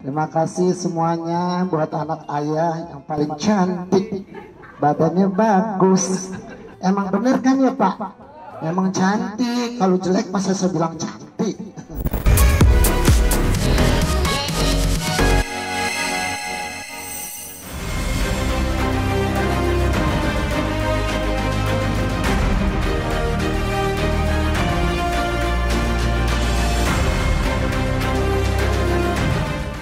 Terima kasih semuanya buat anak ayah yang paling cantik. Badannya bagus. Emang bener kan ya Pak? Emang cantik. Kalau jelek masa saya bilang cantik.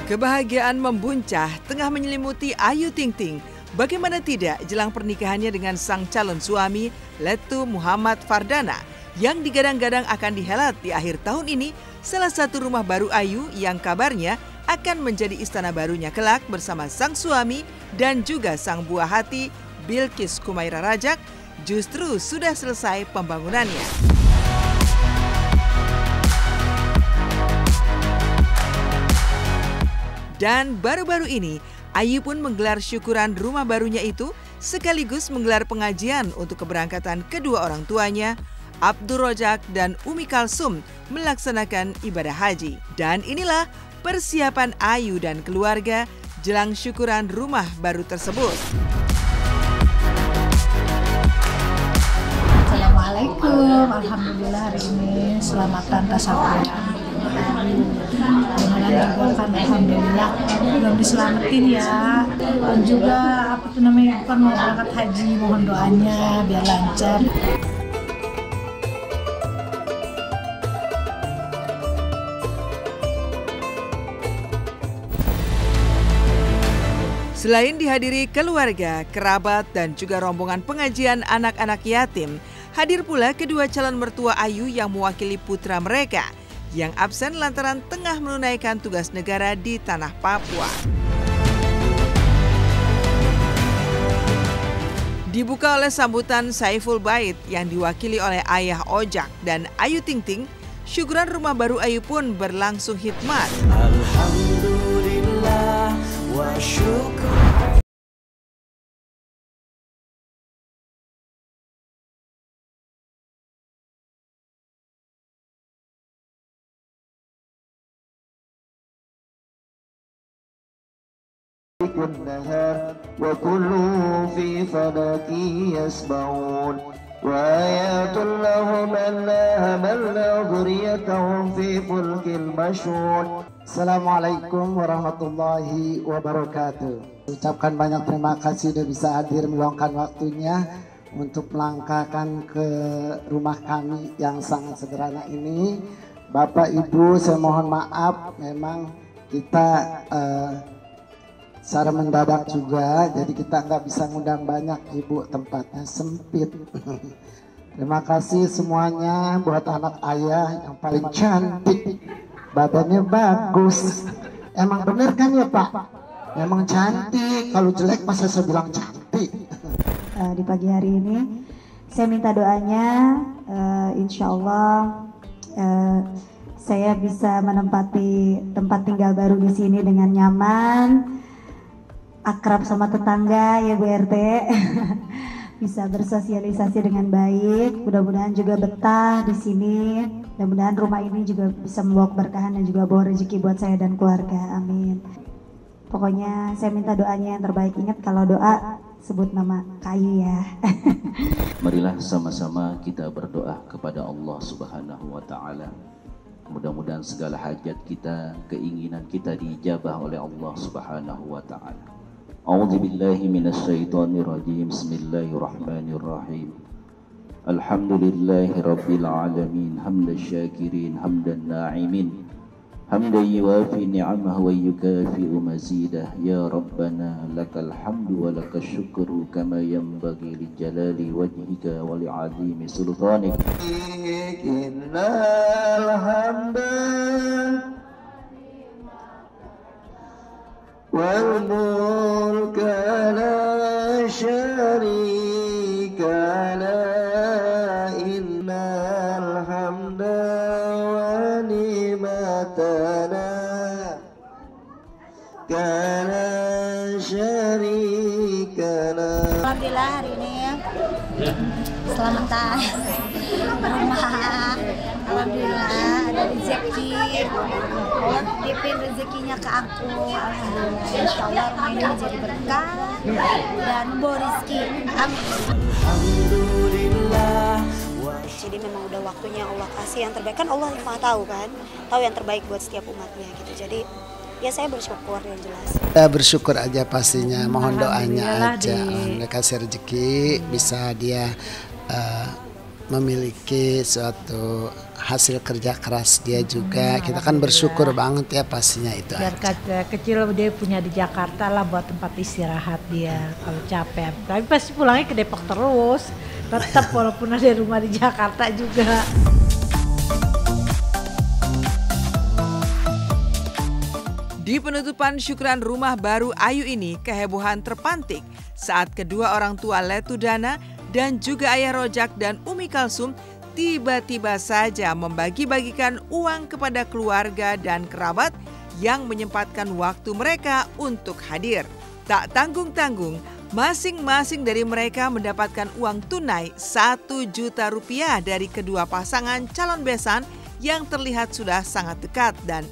Kebahagiaan membuncah tengah menyelimuti Ayu Ting Ting. Bagaimana tidak jelang pernikahannya dengan sang calon suami, Letu Muhammad Fardana, yang digadang-gadang akan dihelat di akhir tahun ini, salah satu rumah baru Ayu yang kabarnya akan menjadi istana barunya kelak bersama sang suami dan juga sang buah hati, Bilkis Kumaira Rajak, justru sudah selesai pembangunannya. Dan baru-baru ini, Ayu pun menggelar syukuran rumah barunya itu sekaligus menggelar pengajian untuk keberangkatan kedua orang tuanya, Abdul Rojak dan Umi Kalsum melaksanakan ibadah haji. Dan inilah persiapan Ayu dan keluarga jelang syukuran rumah baru tersebut. Assalamualaikum, Alhamdulillah hari ini selamatan tasawuf dengan kan alhamdulillah belum diselamatin ya. Dan juga apa tuh namanya kan mau berangkat haji mohon doanya biar lancar. Selain dihadiri keluarga, kerabat, dan juga rombongan pengajian anak-anak yatim, hadir pula kedua calon mertua Ayu yang mewakili putra mereka – yang absen lantaran tengah menunaikan tugas negara di tanah Papua. Dibuka oleh sambutan Saiful Bait yang diwakili oleh ayah Ojak dan Ayu Ting Ting, syukuran rumah baru Ayu pun berlangsung hikmat. Alhamdulillah wa syukur. النهار وكلهم في فلك يسبحون وآيات لهم أنا حملنا ذريتهم في فلك المشحون Assalamualaikum warahmatullahi wabarakatuh Ucapkan banyak terima kasih sudah bisa hadir meluangkan waktunya untuk melangkahkan ke rumah kami yang sangat sederhana ini Bapak Ibu saya mohon maaf memang kita uh, secara mendadak juga jadi kita nggak bisa ngundang banyak ibu tempatnya sempit. Terima kasih semuanya buat anak ayah yang paling cantik. Badannya bagus. Emang bener kan ya pak? Emang cantik. Kalau jelek masa saya bilang cantik. Uh, di pagi hari ini saya minta doanya uh, insya Allah uh, saya bisa menempati tempat tinggal baru di sini dengan nyaman akrab sama tetangga ya Bu RT bisa bersosialisasi dengan baik. Mudah-mudahan juga betah di sini. Mudah-mudahan rumah ini juga bisa membawa keberkahan dan juga bawa rezeki buat saya dan keluarga. Amin. Pokoknya saya minta doanya yang terbaik. Ingat kalau doa sebut nama kayu ya. Marilah sama-sama kita berdoa kepada Allah subhanahu wa ta'ala. Mudah-mudahan segala hajat kita keinginan kita dijabah oleh Allah subhanahu wa ta'ala أعوذ بالله من الشيطان الرجيم. بسم الله الرحمن الرحيم. الحمد لله رب العالمين. حمد الشاكرين حمد الناعمين. حمدا يوافي نعمه ويكافئ مزيده. يا ربنا لك الحمد ولك الشكر كما ينبغي لجلال وجهك ولعظيم سلطانك. الحمد والملك لا شريك له إن الحمد ونعمتنا كان شريك له Alhamdulillah hari ini ya selamatan Allah titipin rezekinya ke aku Alhamdulillah Insya Allah rumah ini menjadi berkah dan rezeki amin. Jadi memang udah waktunya Allah kasih yang terbaik. Kan Allah yang maha tahu kan? Tahu yang terbaik buat setiap umatnya gitu. Jadi ya saya bersyukur yang jelas. Kita bersyukur aja pastinya. Mohon doanya aja. Di- Alhamdulillah kasih rezeki bisa dia eh, memiliki suatu hasil kerja keras dia juga. Kita kan bersyukur banget ya pastinya itu biar aja. ke- kecil dia punya di Jakarta lah buat tempat istirahat dia kalau capek. Tapi pasti pulangnya ke Depok terus. Tetap walaupun ada rumah di Jakarta juga. Di penutupan syukuran rumah baru Ayu ini, kehebohan terpantik. Saat kedua orang tua Letu Dana dan juga ayah Rojak dan Umi Kalsum tiba-tiba saja membagi-bagikan uang kepada keluarga dan kerabat yang menyempatkan waktu mereka untuk hadir. Tak tanggung-tanggung, masing-masing dari mereka mendapatkan uang tunai 1 juta rupiah dari kedua pasangan calon besan yang terlihat sudah sangat dekat dan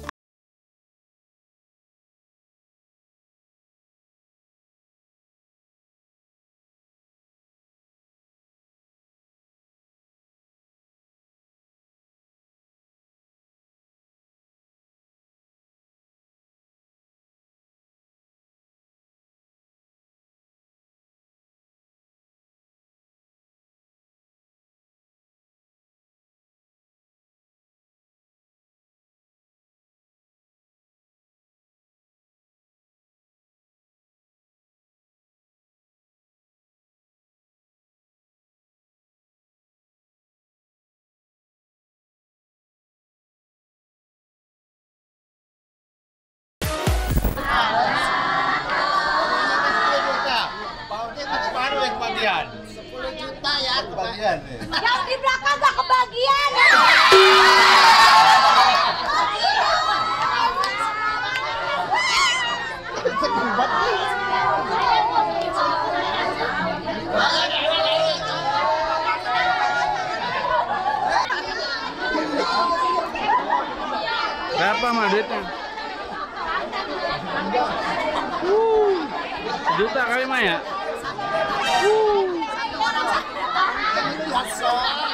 yang di belakang gak kebagian. Berapa mah duitnya? Uh, juta kali mah ya? olha só!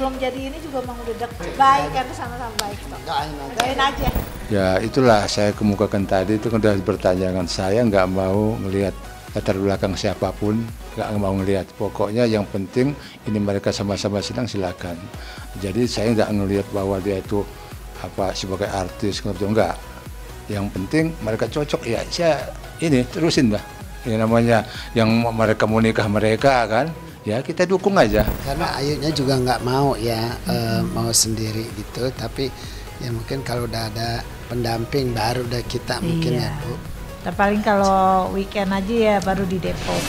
Sebelum jadi ini juga emang udah deket. Baik kan sama-sama baik. Doain aja. Ya itulah saya kemukakan tadi itu kan sudah bertanyakan saya nggak mau ngelihat latar belakang siapa pun nggak mau ngelihat pokoknya yang penting ini mereka sama-sama senang silakan jadi saya nggak ngelihat bahwa dia itu apa sebagai artis enggak yang penting mereka cocok ya saya ini terusin lah ini namanya yang mereka mau nikah mereka kan ya kita dukung aja karena Ayunya juga nggak mau ya eh, mau sendiri gitu tapi ya mungkin kalau udah ada pendamping baru udah kita mungkin ya Iya. Bu Tapi paling kalau weekend aja ya baru di Depok.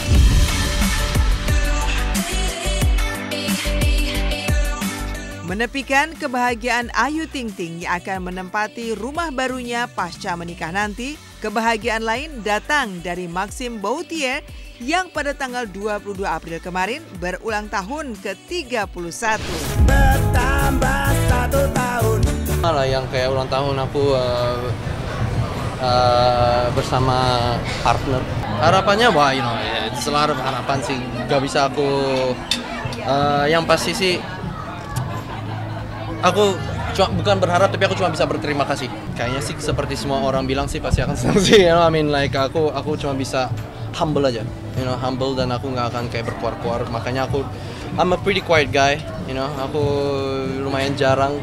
Menepikan kebahagiaan Ayu Ting Ting yang akan menempati rumah barunya pasca menikah nanti, kebahagiaan lain datang dari Maxim Bautier yang pada tanggal 22 April kemarin berulang tahun ke-31. Malah yang kayak ulang tahun aku uh, uh, bersama partner. Harapannya wah, you know, it's a lot of harapan sih. Gak bisa aku uh, yang pasti sih aku cuma bukan berharap tapi aku cuma bisa berterima kasih. Kayaknya sih seperti semua orang bilang sih pasti akan senang sih. You know, I mean like aku aku cuma bisa humble aja. You know, humble dan aku nggak akan kayak berkuar-kuar. Makanya aku I'm a pretty quiet guy, you know. Aku lumayan jarang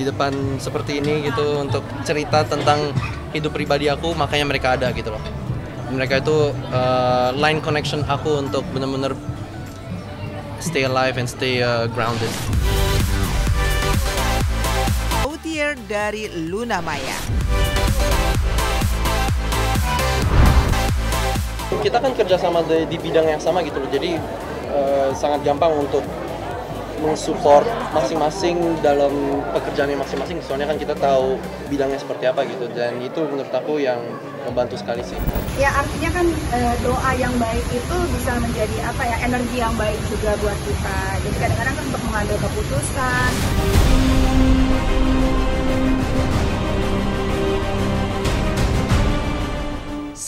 di depan seperti ini gitu untuk cerita tentang hidup pribadi aku, makanya mereka ada gitu loh. Mereka itu uh, line connection aku untuk bener-bener stay alive and stay uh, grounded. Bautier dari Luna Maya. Kita kan kerjasama di, di bidang yang sama gitu loh, jadi uh, sangat gampang untuk mensupport masing-masing dalam pekerjaannya masing-masing. Soalnya kan kita tahu bidangnya seperti apa gitu. Dan itu menurut aku yang membantu sekali sih. Ya artinya kan e, doa yang baik itu bisa menjadi apa ya energi yang baik juga buat kita. Jadi kadang-kadang kan untuk mengambil keputusan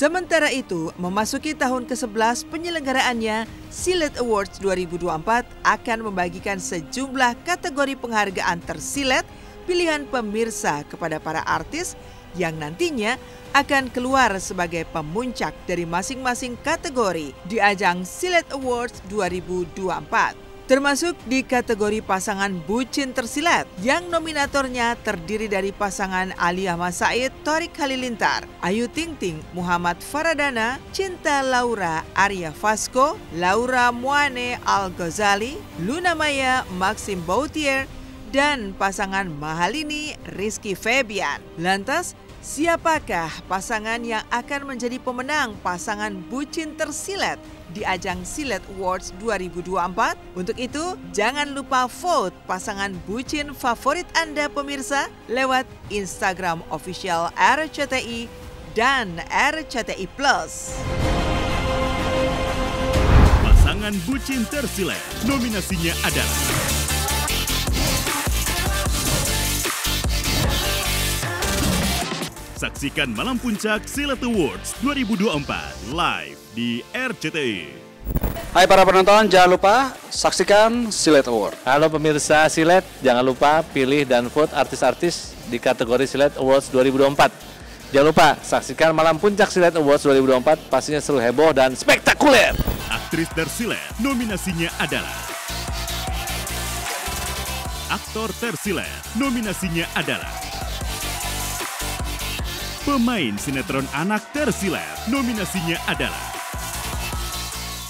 Sementara itu, memasuki tahun ke-11 penyelenggaraannya, Silet Awards 2024 akan membagikan sejumlah kategori penghargaan tersilet pilihan pemirsa kepada para artis yang nantinya akan keluar sebagai pemuncak dari masing-masing kategori di ajang Silet Awards 2024 termasuk di kategori pasangan bucin tersilat yang nominatornya terdiri dari pasangan Ali Ahmad Said, Torik Halilintar, Ayu Ting Ting, Muhammad Faradana, Cinta Laura, Arya Fasco, Laura Muane Al-Ghazali, Luna Maya, Maxim Bautier, dan pasangan Mahalini Rizky Febian. Lantas, siapakah pasangan yang akan menjadi pemenang pasangan bucin tersilet di ajang Silet Awards 2024. Untuk itu, jangan lupa vote pasangan bucin favorit Anda pemirsa lewat Instagram official RCTI dan RCTI Plus. Pasangan bucin tersilet, nominasinya adalah Saksikan Malam Puncak Silat Awards 2024 live di RCTI. Hai para penonton, jangan lupa saksikan Silet Award. Halo pemirsa Silet, jangan lupa pilih dan vote artis-artis di kategori Silet Awards 2024. Jangan lupa saksikan Malam Puncak Silet Awards 2024, pastinya seru heboh dan spektakuler. Aktris tersilet, nominasinya adalah Aktor tersilet, nominasinya adalah Pemain sinetron anak tersilet, nominasinya adalah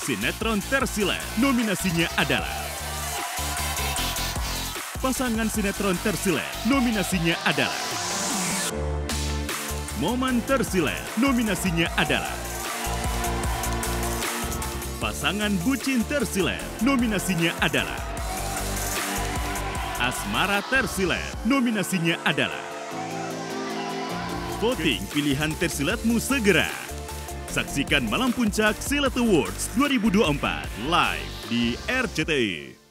Sinetron tersilet, nominasinya adalah Pasangan sinetron tersilet, nominasinya adalah Momen tersilet, nominasinya adalah Pasangan bucin tersilet, nominasinya adalah Asmara tersilet, nominasinya adalah Voting pilihan tersilatmu segera. Saksikan Malam Puncak Silat Awards 2024 live di RCTI.